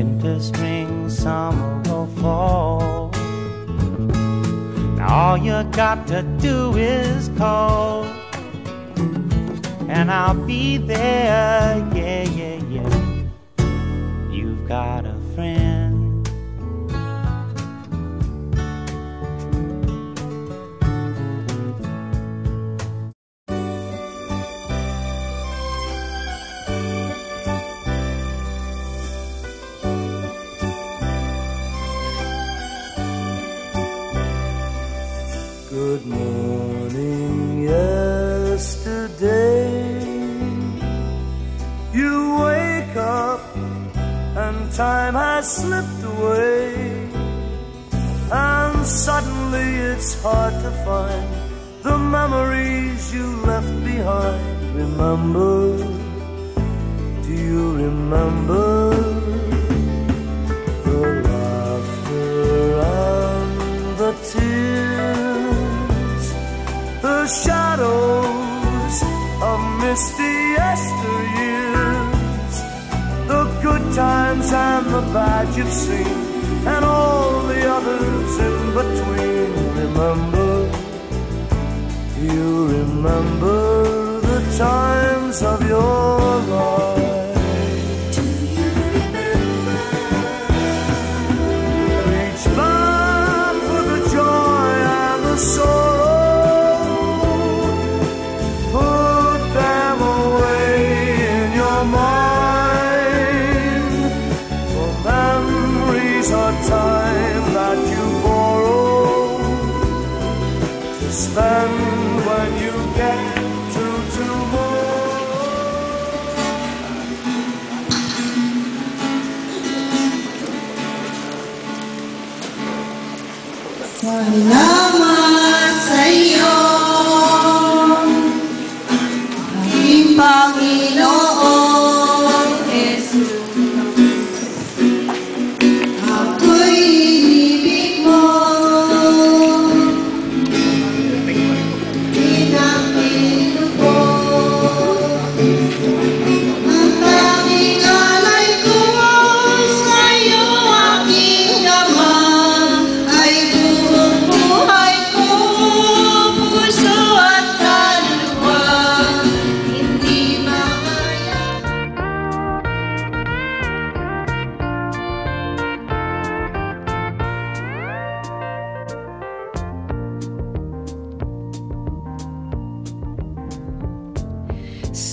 Winter, spring, summer, or fall. Now all you got to do is call, and I'll be there. Time has slipped away. And suddenly it's hard to find the memories you left behind. Remember, do you remember the laughter and the tears, the shadows of misty yesteryears, and the bad you've seen, and all the others in between. Remember, you remember the times of your life? Spend when you get to tomorrow.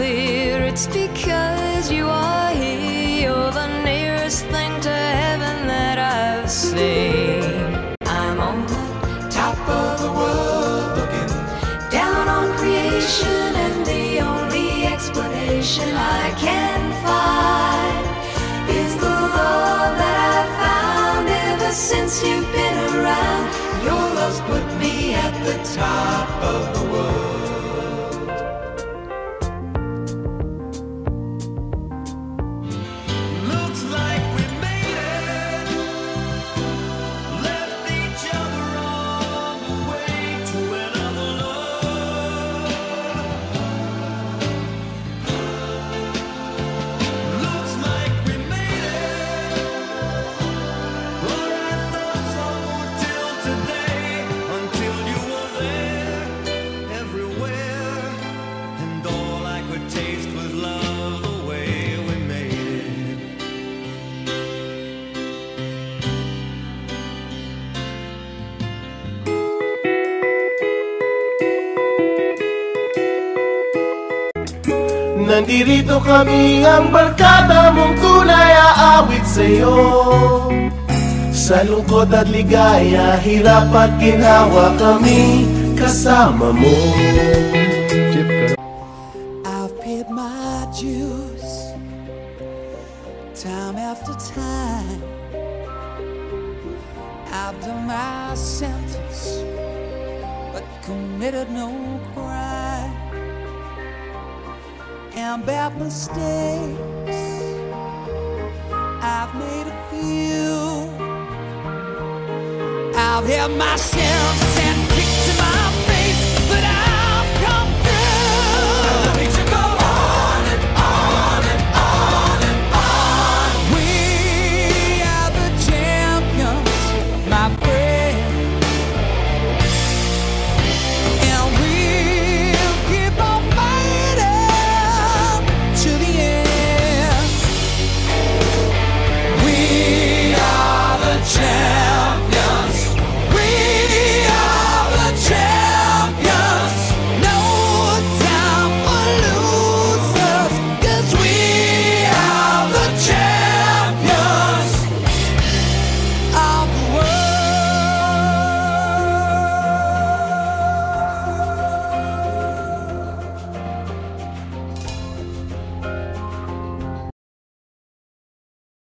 It's because you are here. You're the nearest thing to heaven that I've seen. I'm on the top of the world looking down on creation, and the only explanation I can find is the love that I've found ever since you've been around. Your love's put me at the top Nandirito kami ang barkada mong tunay aawit sa'yo Sa lungkot at ligaya, hirap at ginhawa kami kasama mo I've paid my dues. Time after time. I've done my sentence, but committed no crime. And bad mistakes, I've made a few. I've had myself